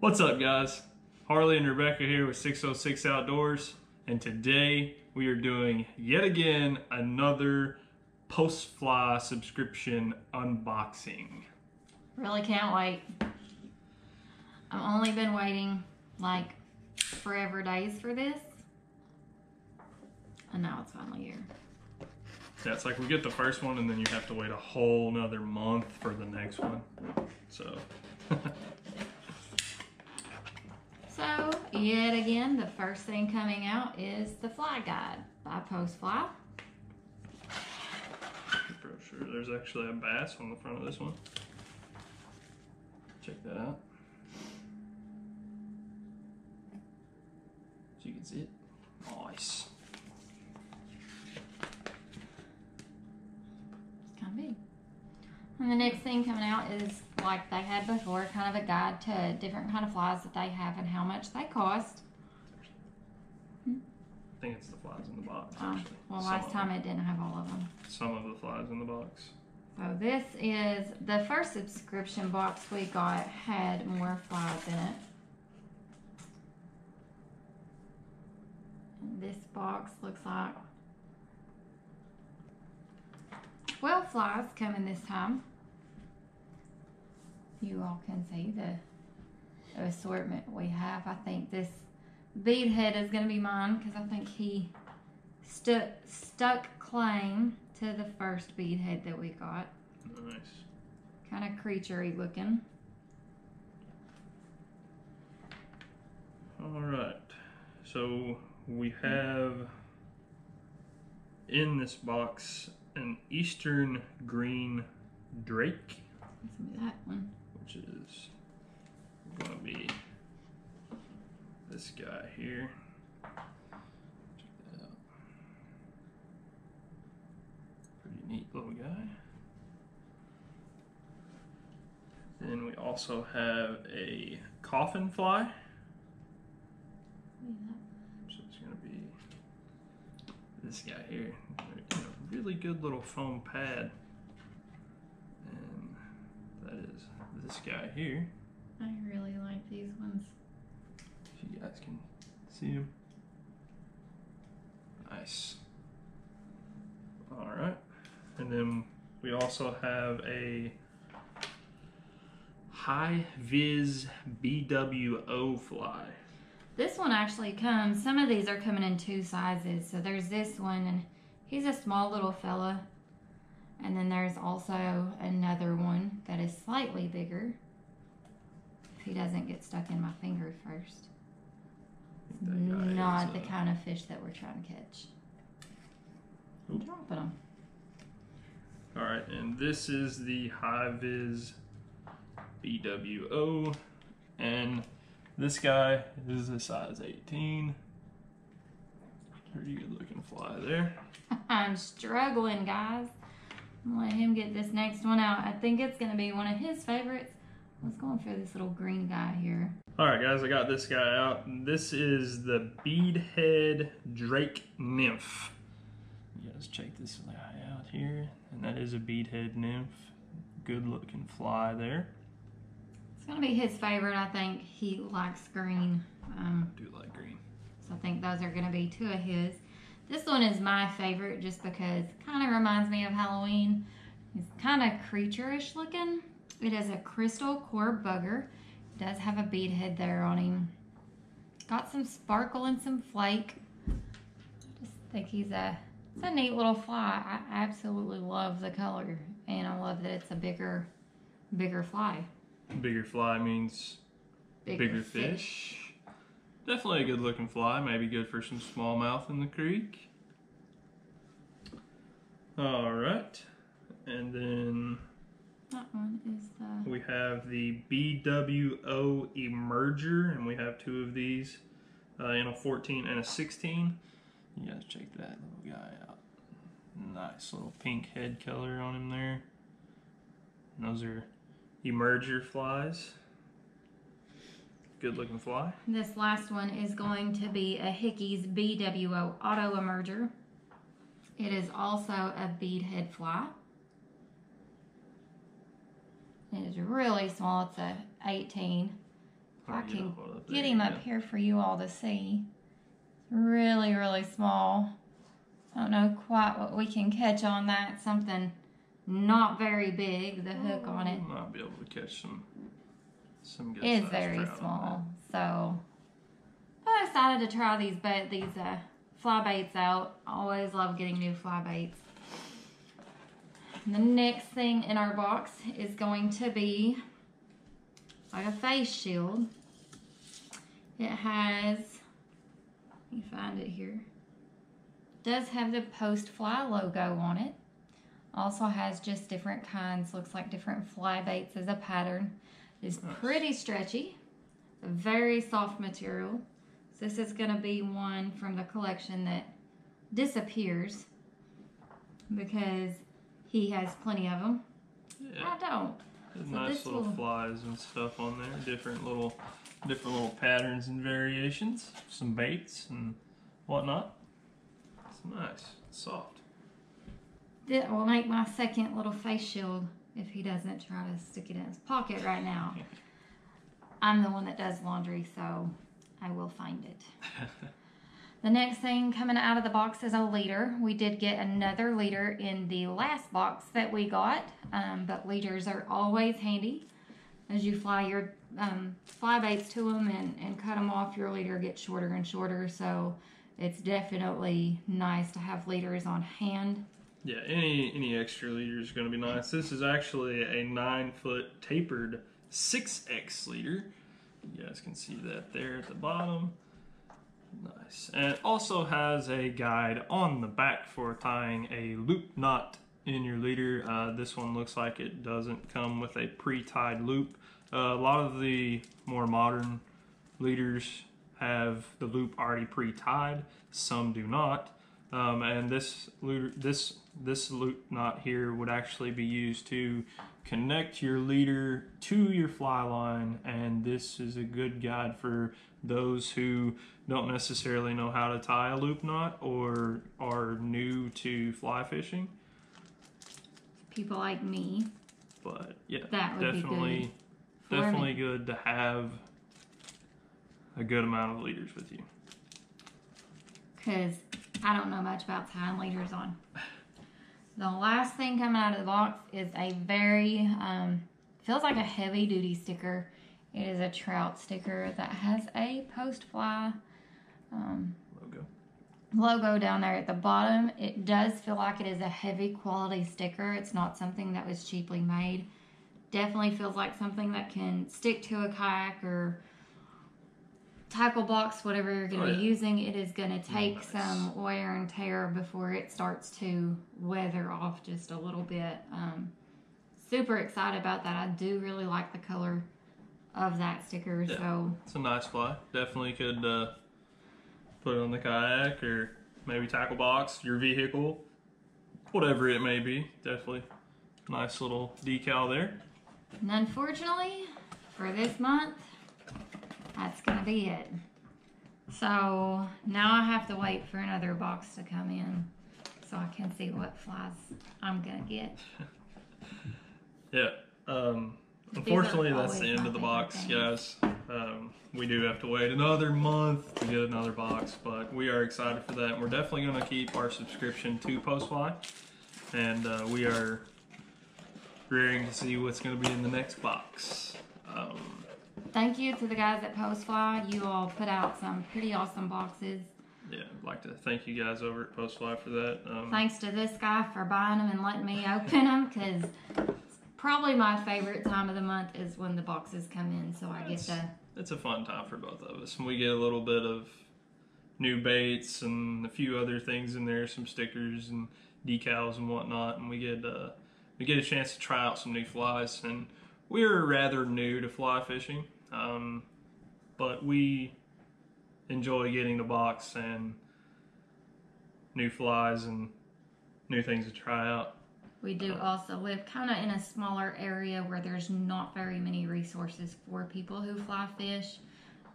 What's up, guys? Harley and Rebecca here with 606 Outdoors, and today we are doing yet again another Postfly subscription unboxing. Really can't wait. I've only been waiting like forever days for this. And now it's finally here. Yeah, it's like we get the first one and then you have to wait a whole nother month for the next one. So, So, yet again, the first thing coming out is the fly guide by Postfly. brochure. There's actually a bass on the front of this one. Check that out. So you can see it. Nice. It's kind of big. And the next thing coming out is like they had before, kind of a guide to different kind of flies that they have and how much they cost. Hmm? I think it's the flies in the box. Uh, actually. well, Some last time them. it didn't have all of them. Some of the flies in the box. So this is the first subscription box we got had more flies in it. And this box looks like 12 flies coming this time. You all can see the assortment we have. I think this bead head is going to be mine because I think he stuck stuck claim to the first bead head that we got. Nice. Kind of creaturey looking. All right. So we have in this box an Eastern Green Drake, that one. Which is going to be this guy here. Pretty neat little guy. Then we also have a coffin fly. So it's gonna be this guy here. Really good little foam pad. Is this guy here. I really like these ones. If you guys can see him. Nice. Alright. And then we also have a high vis BWO fly. This one actually comes, some of these are coming in two sizes. So there's this one, and he's a small little fella. And then there's also another one that is slightly bigger. If he doesn't get stuck in my finger first. I think that guy Not the uh, kind of fish that we're trying to catch. Oop. dropping them. All right, and this is the high vis BWO, and this guy is a size 18. Pretty good looking fly there. I'm struggling, guys. Let him get this next one out. I think it's gonna be one of his favorites. Let's go for this little green guy here. All right, guys, I got this guy out. This is the Beadhead Drake Nymph. You guys check this guy out here, and that is a Beadhead Nymph. Good looking fly there. It's gonna be his favorite. I think he likes green. Um, do like green. so I think those are gonna be two of his. This one is my favorite just because it kind of reminds me of Halloween. He's kind of creature-ish looking. It is a crystal core bugger. It does have a bead head there on him. Got some sparkle and some flake. Just think he's a it's a neat little fly. I absolutely love the color and I love that it's a bigger bigger fly. Bigger fly means bigger, fish. Definitely a good looking fly. Maybe good for some smallmouth in the creek. All right. And then That one is the we have the BWO Emerger, and we have two of these uh, in a 14 and a 16. You guys check that little guy out. Nice little pink head color on him there. And those are Emerger flies. Good looking fly. This last one is going to be a Hickey's BWO Auto Emerger. It is also a bead head fly. It is really small. It's a 18. I can get him up here for you all to see. Really, really small. I don't know quite what we can catch on that. Something not very big. The hook on it Might be able to catch some some good is very small. So I decided to try these but these uh, fly baits out. Always love getting new fly baits. The next thing in our box is going to be like a face shield. It has let me find it here. Does have the Postfly logo on it. Also has just different kinds, looks like different fly baits as a pattern. It's Nice. pretty stretchy. A very soft material. So this is going to be one from the collection that disappears because he has plenty of them. Yeah, I don't. so nice little will- flies and stuff on there. Different little different little patterns and variations. Some baits and whatnot. It's nice. It's soft. That will make my second little face shield if he doesn't try to stick it in his pocket right now. I'm the one that does laundry, so I will find it. The next thing coming out of the box is a leader. We did get another leader in the last box that we got, um, but leaders are always handy. As you fly your um, fly baits to them and, and cut them off, your leader gets shorter and shorter. So it's definitely nice to have leaders on hand. Yeah, any any extra leader is going to be nice. This is actually a nine foot tapered six X leader. You guys can see that there at the bottom. Nice, and it also has a guide on the back for tying a loop knot in your leader. Uh, this one looks like it doesn't come with a pre-tied loop. Uh, a lot of the more modern leaders have the loop already pre-tied. Some do not. Um, and this leader, this this loop knot here would actually be used to connect your leader to your fly line, and this is a good guide for those who don't necessarily know how to tie a loop knot or are new to fly fishing. People like me, But yeah, that would definitely, be good. for me. definitely good to have a good amount of leaders with you. because I don't know much about tying leaders on. The last thing coming out of the box is a very, um, feels like a heavy duty sticker. It is a trout sticker that has a Postfly um, Logo. logo down there at the bottom. It does feel like it is a heavy quality sticker. It's not something that was cheaply made. Definitely feels like something that can stick to a kayak or tackle box, whatever you're going to Oh, be yeah. using. It is going to take Nice. some wear and tear before it starts to weather off just a little bit. Um, super excited about that. I do really like the color of that sticker. Yeah. So It's a nice fly. Definitely could uh, put it on the kayak or maybe tackle box, your vehicle, whatever it may be. Definitely nice little decal there. And unfortunately, for this month, that's going to be it. So now I have to wait for another box to come in so I can see what flies I'm going to get. Yeah. Um, unfortunately, that's the end of the box, things. guys. Um, we do have to wait another month to get another box, but we are excited for that. And We're definitely going to keep our subscription to Postfly, and uh, we are rearing to see what's going to be in the next box. Um, Thank you to the guys at Postfly. You all put out some pretty awesome boxes. yeah, I'd like to thank you guys over at Postfly for that. Um, Thanks to this guy for buying them and letting me open them because probably my favorite time of the month is when the boxes come in. So I get to it's a fun time for both of us. And we get a little bit of new baits and a few other things in there, some stickers and decals and whatnot, and we get uh, we get a chance to try out some new flies. And we're rather new to fly fishing, um, but we enjoy getting the box and new flies and new things to try out. We do also live kind of in a smaller area where there's not very many resources for people who fly fish.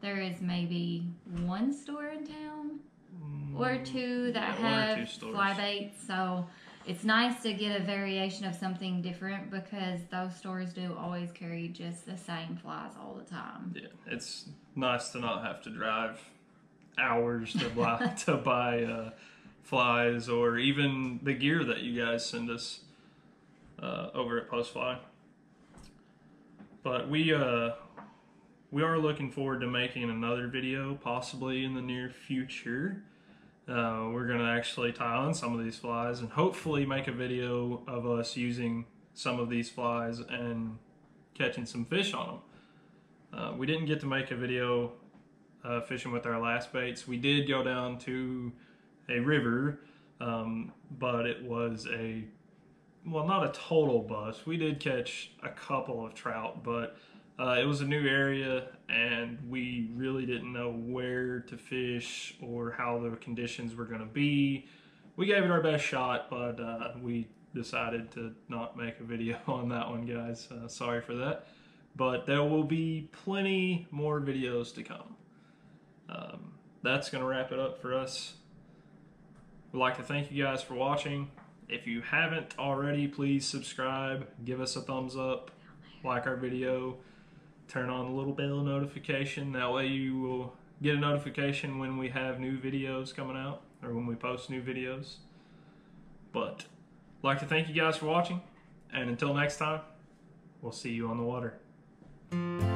There is maybe one store in town or two that Yeah, one or two have fly baits, so it's nice to get a variation of something different because those stores do always carry just the same flies all the time. Yeah, it's nice to not have to drive hours to buy to buy uh, flies or even the gear that you guys send us uh, over at Postfly. But we uh, we are looking forward to making another video, possibly in the near future. Uh, we're gonna actually tie on some of these flies and hopefully make a video of us using some of these flies and catching some fish on them. Uh, we didn't get to make a video uh, fishing with our last baits. We did go down to a river, um, but it was a well, not a total bust. We did catch a couple of trout, but uh, it was a new area and we really didn't know where to fish or how the conditions were going to be. We gave it our best shot, but uh, we decided to not make a video on that one, guys. Uh, sorry for that. But there will be plenty more videos to come. Um, that's going to wrap it up for us. We'd like to thank you guys for watching. If you haven't already, please subscribe, give us a thumbs up, like our video, turn on the little bell notification. That way you will get a notification when we have new videos coming out or when we post new videos. But I'd like to thank you guys for watching, and until next time, we'll see you on the water.